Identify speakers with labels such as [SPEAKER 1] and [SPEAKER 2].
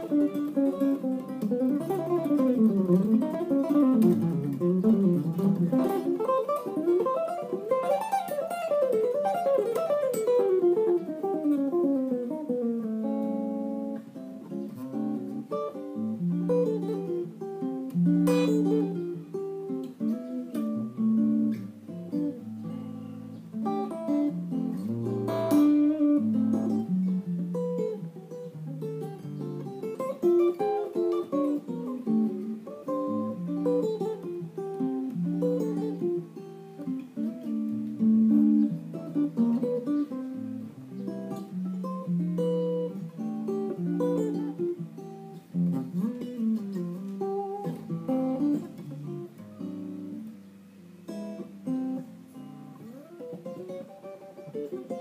[SPEAKER 1] うん。thank you